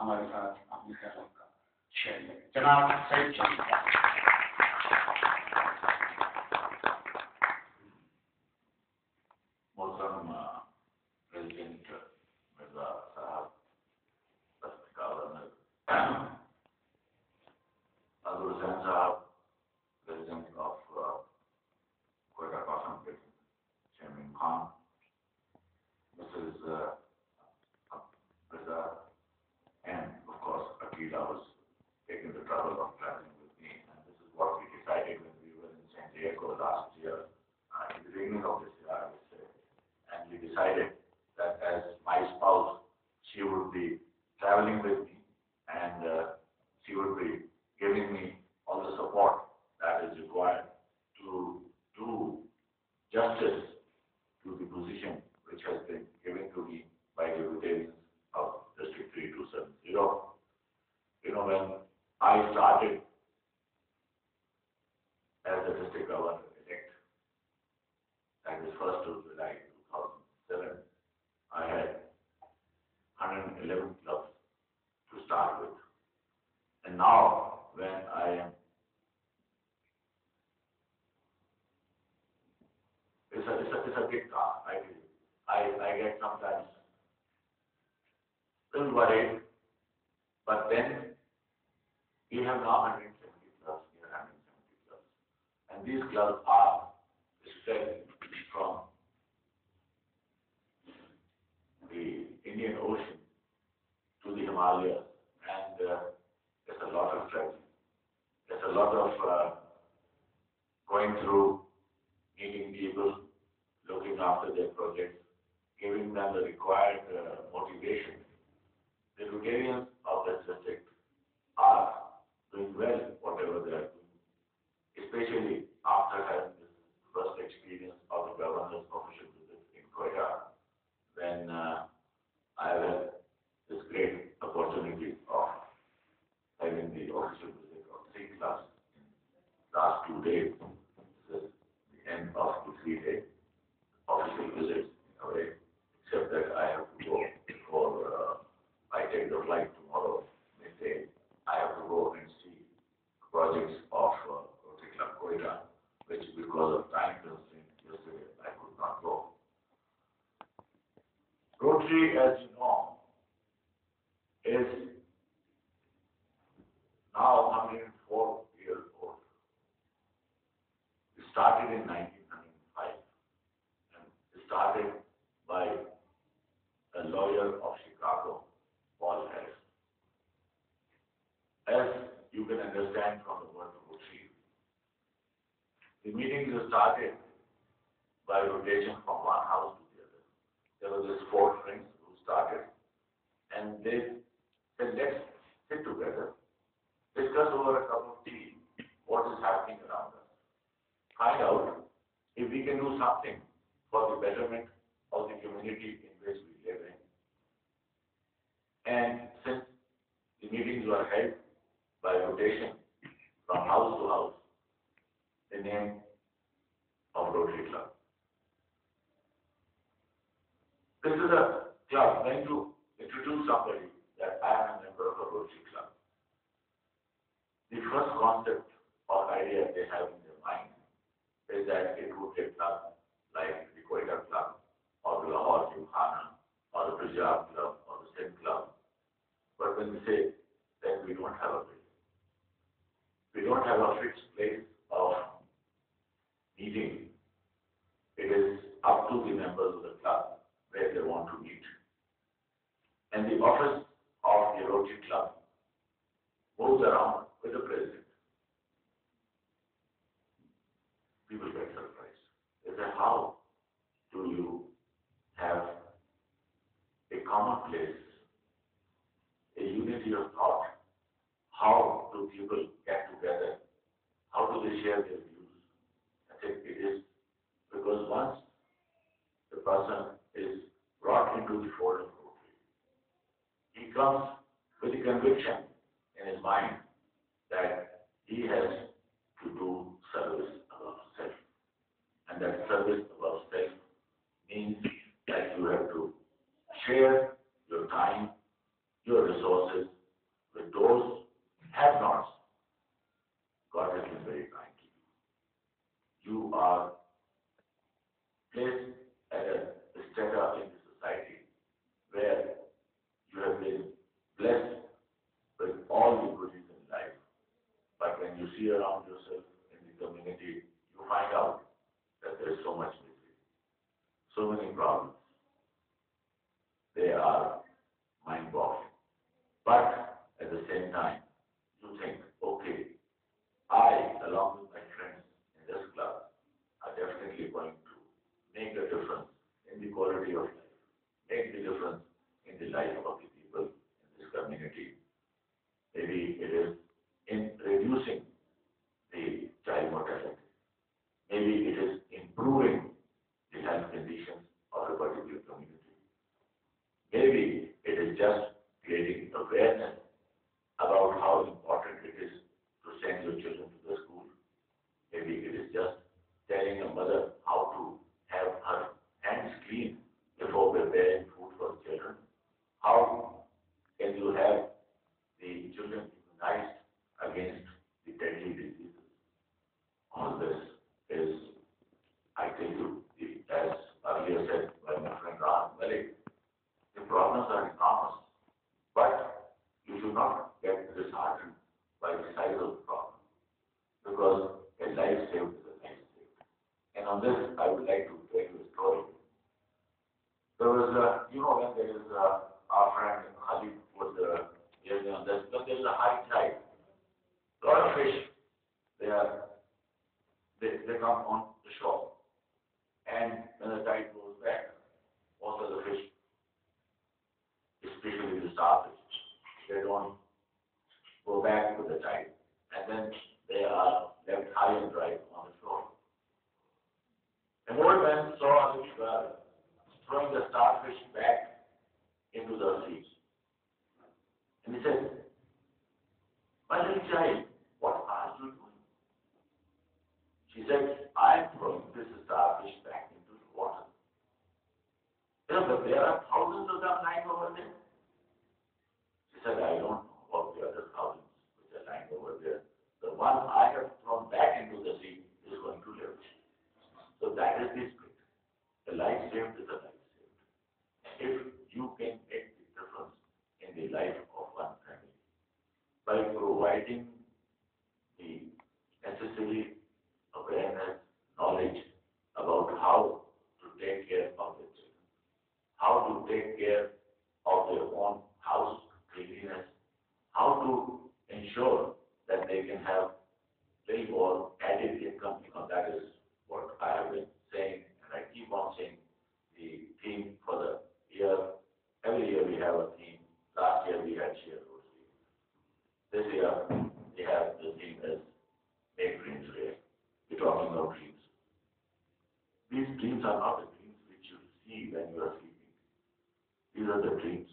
ہمارے ساتھ اپنے خیالات کا شیئر کریں جناب سعید Chaudhry Thank uh -huh. Last year uh, in the beginning of this year, I would say. And we decided that as my spouse, she would be traveling with me and uh, she would be giving me all the support that is required to do justice to the position which has been given to me by the Rotarians of District 3270. You know, when I started as a district governor that is first of July two thousand seven, I had hundred and eleven clubs to start with. And now, when I am it's a, it's a, it's a big task, I. I, I get sometimes a little worried, but then we have now hundred and seventy clubs, we have hundred and seventy clubs. And these clubs are spread from the Indian Ocean to the Himalayas, and uh, there's a lot of traveling. There's a lot of uh, going through, meeting people, looking after their projects, giving them the required uh, motivation. The Rotarians of this district are doing well, whatever they are doing, especially after having this first experience the governor's official visit in Quetta, when uh, I had this great opportunity of having the official visit of three clubs in last two days. This is the end of the three day official visits in a way, except that I have to go for, uh, I take the flight tomorrow, midday. I have to go and see projects of uh, Rotary Club Quetta, which because of time constraint yesterday, I could not go. Rotary, as you know, is now 104 years old. It started in 1995 and started by a lawyer of Chicago, Paul Harris. As you can understand from the word Rotary, the meetings started by rotation from one house to the other. There was this four friends who started, and they said, let's sit together, discuss over a cup of tea what is happening around us. Find out if we can do something for the betterment of the community in which we live in. And since the meetings were held by rotation from house to house, the name of Rotary Club. This is a club, when you introduce somebody that I am a member of a Rotary Club, the first concept or idea they have in their mind is that it would club like the Quetta Club or the Lahore Gymkhana or the Punjab Club or the Sindh Club. But when we say that we don't have a place, we don't have a fixed place of meeting, it is up to the members of the club where they want to meet. And the office of the Rotary Club moves around with the president. People get surprised. They say, how do you have a common place, a unity of thought? How do people get together? How do they share their views? I think it is because once the person is brought into the fold of he comes with the conviction in his mind that he has to do service above self. And that service above self means that you have to share your time, your resources with those have-nots, God has been very kind to you. You are placed at a strata in the society where you have been blessed with all the goodies in life. But when you see around yourself in the community, you find out that there is so much misery, so many problems. They are mind-boggling. But at the same time, you think, okay, I, along with my friends in this club, are definitely going to make a difference in the quality of life, make the difference in the life of the people in this community. Maybe it is in reducing the child mortality. Maybe it is improving the health conditions of a particular community. Maybe it is just creating awareness about how important it is to send your children to the school. Maybe it is just telling a mother how to have her hands clean before preparing food for children. How can you have the children immunized against the deadly diseases? All this is, I tell you, the, as earlier said by my friend Rahat Malik, the problems are enormous, but you should not get disheartened by the size of the problem, because a life saved is a life saved. And this, I would like to tell you a story. There was a, you know, when there is a, our friend Khalid was uh, here on this, when there is a high tide, a lot of fish, they are, they, they come on the shore. And when the tide goes back, most of the fish, especially the starfish, they don't go back to the tide. And then they are left high and dry. An old man saw little girl throwing the starfish back into the sea. And he said, My little child, what are you doing? She said, I am throwing this starfish back into the water. Yeah, but there are thousands of them lying over there. She said, I don't know about the other thousands which are lying over there. The one I have thrown back into the sea is going to live. So that is the spirit. The life saved is a life saved. If you can make the difference in the life of one family by providing the necessary awareness, knowledge about how to take care of the children, how to take care of their own house cleanliness, how to ensure that they can have more added income, you know, that is what I have been saying, and I keep on saying, the theme for the year, every year we have a theme. Last year we had Share Road theme. This year, we have the theme as Make Dreams Real. We're talking about dreams. These dreams are not the dreams which you see when you are sleeping. These are the dreams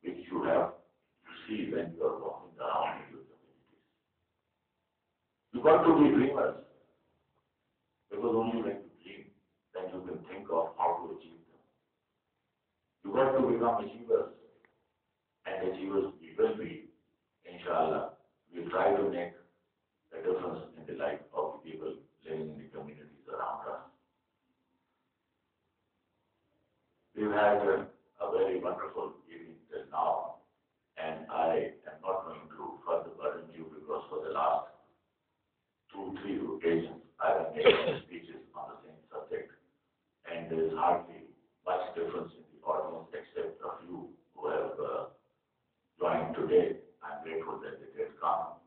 which you have to see when you are walking around in your communities. You got to be dreamers. Because only when you dream, then you can think of how to achieve them. You got to become achievers. And achievers we will be, inshallah. We'll try to make a difference in the life of people living in the communities around us. We've had a, a very wonderful evening till now, and I am not going to further burden you because for the last two, three occasions, I have made speeches on the same subject, and there is hardly much difference in the audience except a few who have uh, joined today. I'm grateful that they did come.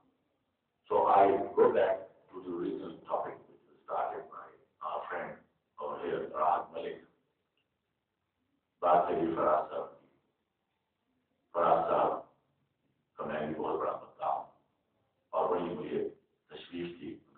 So I go back to the original topic, which was started by our friend over here, بات کری فراز صاحب فراز صاحب کا میں بھی بہت بڑا بنتا ہوں اور بڑی مجھے